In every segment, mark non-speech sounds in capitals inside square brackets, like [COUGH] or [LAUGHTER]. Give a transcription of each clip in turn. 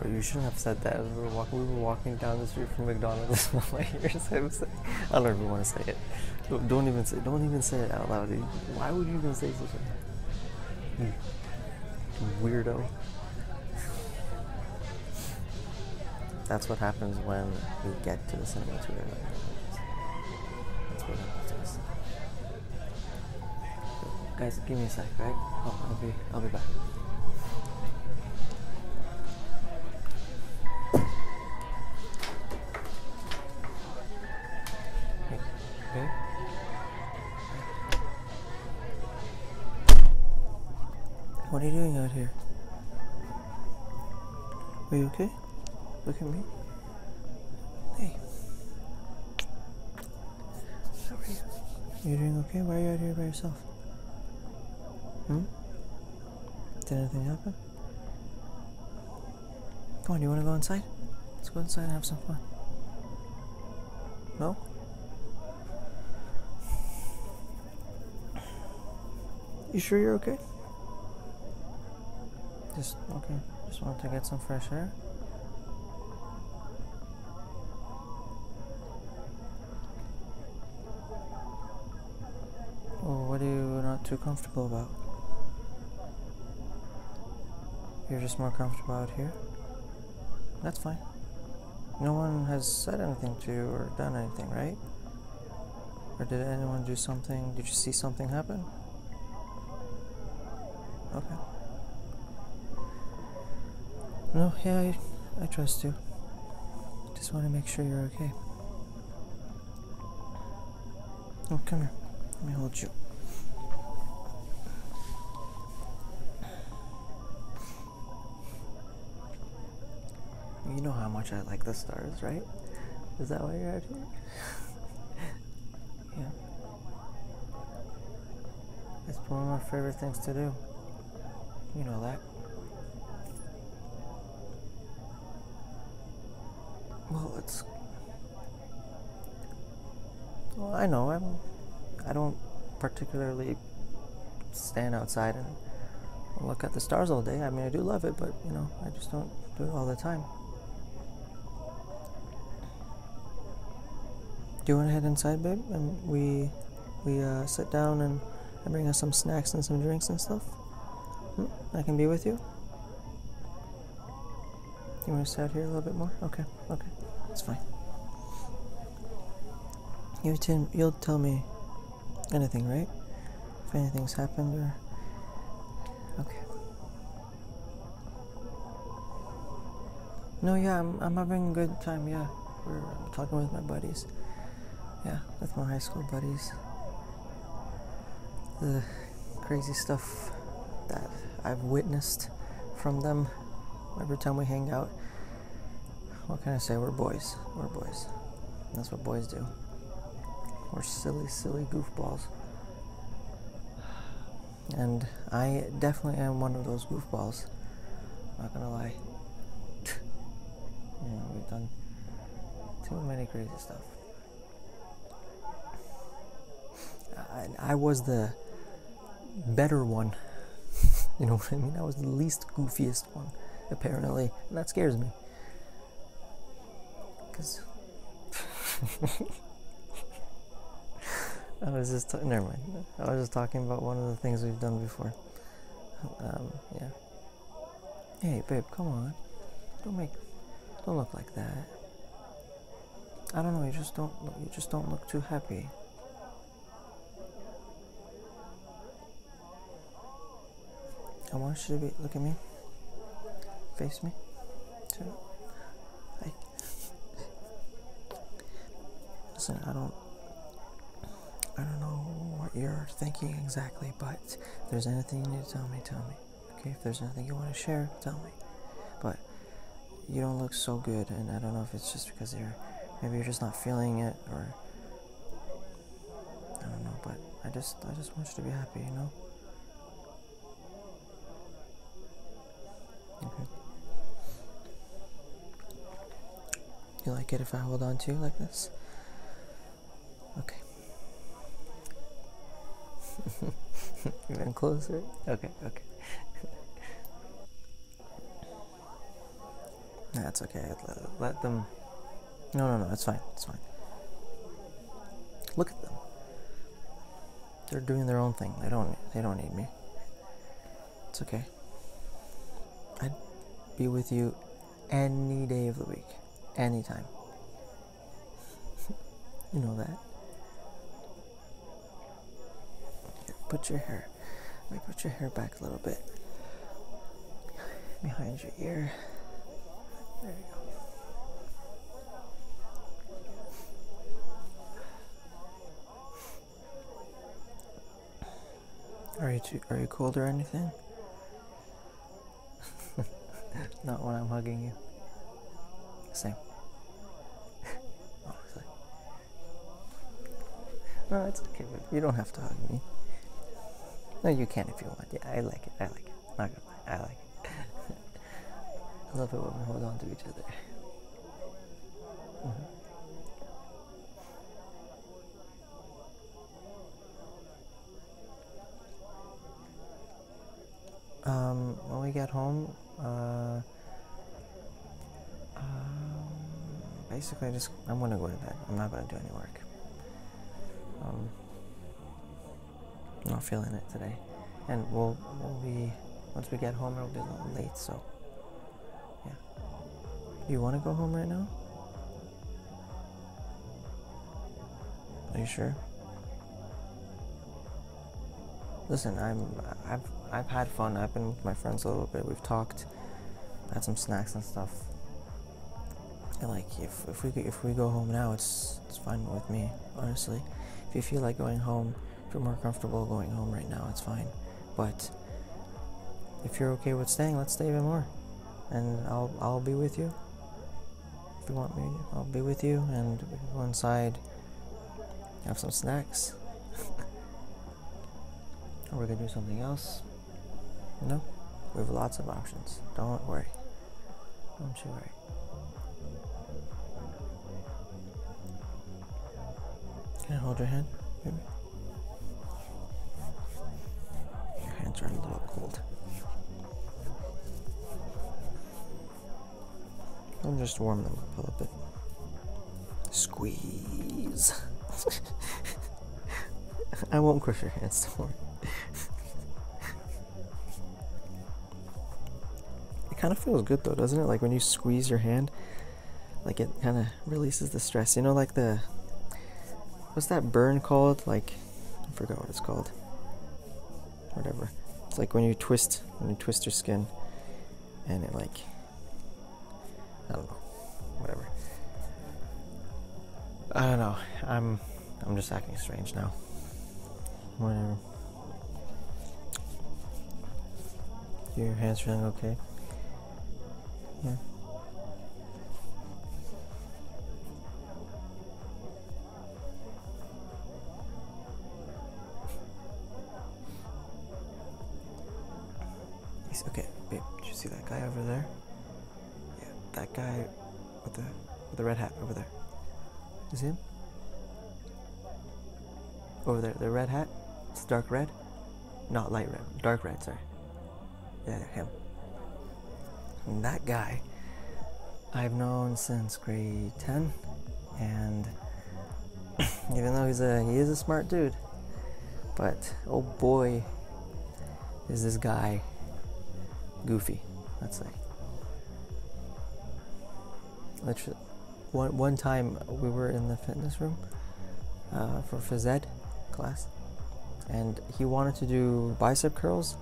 Bro, you shouldn't have said that. We were, walk- we were walking down the street from McDonald's. [LAUGHS] My ears. I, was like, I don't even want to say it. Don't, don't even say. Don't even say it out loud. dude. Why would you even say such a you weirdo? That's what happens when we get to the cinema too. That's what happens. Guys, give me a sec, right? Oh, I'll be. I'll be back. Are you okay? Look at me. Hey. How are you? You doing okay? Why are you out here by yourself? Hmm? Did anything happen? Come on, you want to go inside? Let's go inside and have some fun. No? You sure you're okay? Just okay. Just wanted to get some fresh air. What are you not too comfortable about? You're just more comfortable out here? That's fine. No one has said anything to you or done anything, right? Or did anyone do something? Did you see something happen? Okay. No, yeah, I, I trust you. Just want to make sure you're okay. Oh, come here. Let me hold you. You know how much I like the stars, right? Is that why you're out here? [LAUGHS] yeah. It's one of my favorite things to do. You know that. Well, it's. Well, I know. I'm. I don't particularly stand outside and look at the stars all day. I mean, I do love it, but you know, I just don't do it all the time. Do you want to head inside, babe? And we we uh, sit down and I bring us some snacks and some drinks and stuff. Hmm? I can be with you. You want to sit out here a little bit more? Okay, okay, it's fine. You tell, you'll tell me anything, right? If anything's happened or okay. No, yeah, I'm I'm having a good time. Yeah, we're talking with my buddies. Yeah, with my high school buddies. The crazy stuff that I've witnessed from them every time we hang out. What can I say? We're boys. We're boys. That's what boys do. We're silly, silly goofballs. And I definitely am one of those goofballs. Not gonna lie. [LAUGHS] yeah, we've done too many crazy stuff. I, I was the better one. [LAUGHS] you know what I mean? I was the least goofiest one, apparently. And that scares me. Because. [LAUGHS] I was just. Never mind. I was just talking about one of the things we've done before. Um, yeah. Hey, babe, come on. Don't make. Don't look like that. I don't know. You just don't. You just don't look too happy. I want you to be. Look at me. Face me. Turn. Hi. Listen, I don't. I don't know what you're thinking exactly, but if there's anything you need to tell me, tell me. Okay? If there's anything you want to share, tell me. But you don't look so good, and I don't know if it's just because you're. Maybe you're just not feeling it, or. I don't know, but I just. I just want you to be happy, you know? You like it if I hold on to you like this? Okay. [LAUGHS] Even closer? Okay, okay. That's okay. Let, let them. No, no, no. It's fine. It's fine. Look at them. They're doing their own thing. They don't. They don't need me. It's okay. I'd be with you any day of the week, anytime. [LAUGHS] you know that. Here, put your hair. Let me put your hair back a little bit behind your ear. There you go. Are you too, are you cold or anything? [LAUGHS] Not when I'm hugging you. Same. No, it's okay. You don't have to hug me. No, you can if you want. Yeah, I like it. I like it. Not gonna lie. I like it. [LAUGHS] I love it when we hold on to each other. Mm-hmm. Um, when we get home, uh, um, basically, I just I'm gonna go to bed. I'm not gonna do any work. Um, not feeling it today, and we'll we'll be once we get home, it'll be a little late, so. Yeah. You want to go home right now? Are you sure? Listen, I'm I've I've had fun. I've been with my friends a little bit. We've talked, had some snacks and stuff. And like if if we if we go home now, it's it's fine with me. Honestly, if you feel like going home, if you're more comfortable going home right now, it's fine. But if you're okay with staying, let's stay even more, and I'll I'll be with you If you want me, I'll be with you and we can go inside, have some snacks. or we can do something else. You know? We have lots of options. Don't worry. Don't you worry. Your hand, baby? Your hands are a little cold. And just warm them up a little bit. Squeeze. [LAUGHS] I won't crush your hands, [LAUGHS] don't worry. it kind of feels good though, doesn't it? Like when you squeeze your hand, like it kind of releases the stress. You know, like the. What's that burn called? Like, I forgot what it's called. Whatever. It's like when you twist, when you twist your skin, and it like I don't know. Whatever. I don't know. I'm I'm just acting strange now. Whatever. Your hands feeling okay? Yeah. Okay, babe, did you see that guy over there? Yeah, that guy with the with the red hat over there. Is him? Over there, the red hat. It's dark red, not light red, dark red. Sorry. Yeah, him. And that guy, I've known since grade ten, and [LAUGHS] even though he's a he is a smart dude, but oh boy, is this guy goofy. Let's say. One, one time we were in the fitness room uh, for phys ed class and he wanted to do bicep curls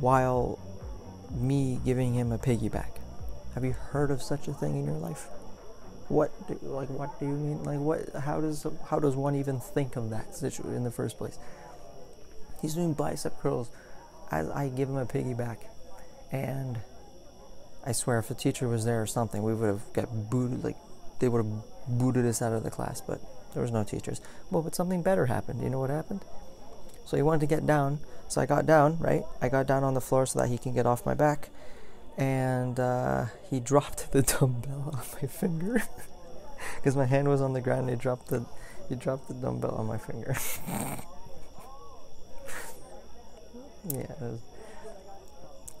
while me giving him a piggyback. Have you heard of such a thing in your life? What do, like what do you mean? Like what how does how does one even think of that situation in the first place? He's doing bicep curls as i give him a piggyback and I swear, if a teacher was there or something, we would have got booted. Like they would have booted us out of the class. But there was no teachers. Well, but something better happened. You know what happened? So he wanted to get down. So I got down. Right, I got down on the floor so that he can get off my back, and uh, he [LAUGHS] dropped the dumbbell on my finger [LAUGHS] because my hand was on the ground. he dropped the he dropped the dumbbell on my finger. [LAUGHS] yeah.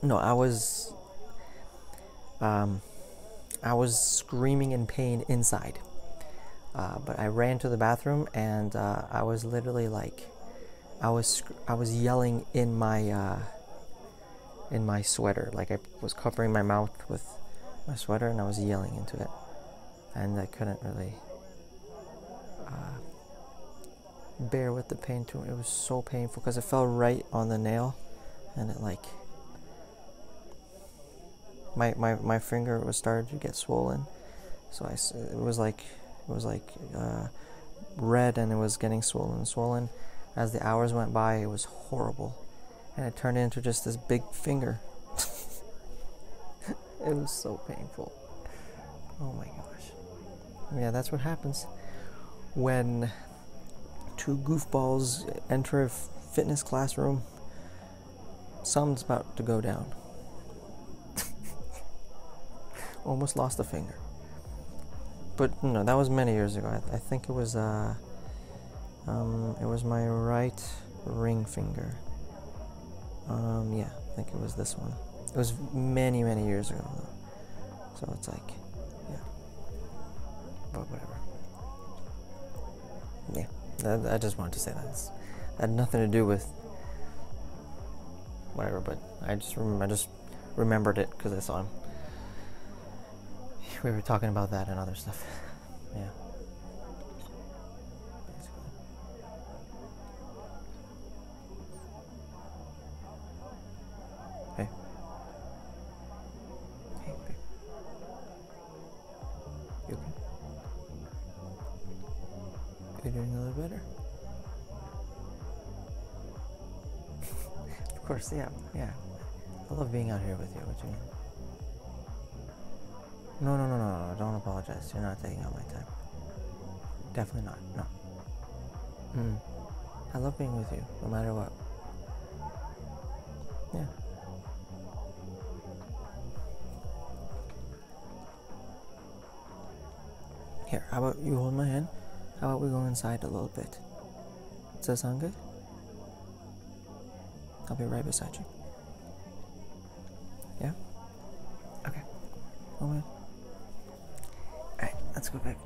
No, I was um, I was screaming in pain inside. Uh, but I ran to the bathroom and uh, I was literally like, I was I was yelling in my uh, in my sweater, like I was covering my mouth with my sweater and I was yelling into it, and I couldn't really uh, bear with the pain. It was so painful because it fell right on the nail, and it like my my my finger was started to get swollen, so I it was like it was like uh, red and it was getting swollen and swollen. As the hours went by, it was horrible, and it turned into just this big finger. [LAUGHS] it was so painful. Oh my gosh. Yeah, that's what happens when two goofballs enter a fitness classroom. Something's about to go down. Almost lost a finger. But no, that was many years ago. I, I think it was uh, um, it was my right ring finger. Um, yeah, I think it was this one. It was many, many years ago though. So it's like, yeah. But whatever. Yeah, I, I just wanted to say that. It's, had nothing to do with whatever, but I just I just remembered it because I saw him. We were talking about that and other stuff. [LAUGHS] Yeah. Hey. Hey. You a little better? [LAUGHS] of course, yeah, yeah. I love being out here with you. What you mean? No, no, no, no, no. Don't apologize. You're not taking out my time. Definitely not. No. Mm. I love being with you, no matter what. Yeah. Here, how about you hold my hand? How about we go inside a little bit? Does that sound good? I'll be right beside you. Yeah? Okay. Oh man. Let's go back.